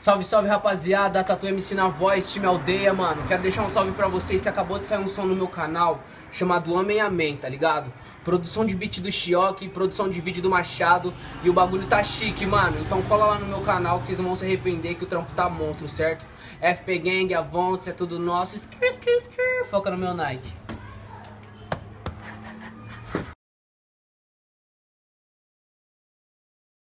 Salve, salve rapaziada, Tatu MC na voz, time aldeia, mano. Quero deixar um salve pra vocês que acabou de sair um som no meu canal chamado Homem Amém, tá ligado? Produção de beat do Chioque, produção de vídeo do Machado e o bagulho tá chique, mano. Então cola lá no meu canal que vocês não vão se arrepender que o trampo tá monstro, certo? FP Gang, Avontes, é tudo nosso. Skr, skr, skr. Foca no meu Nike.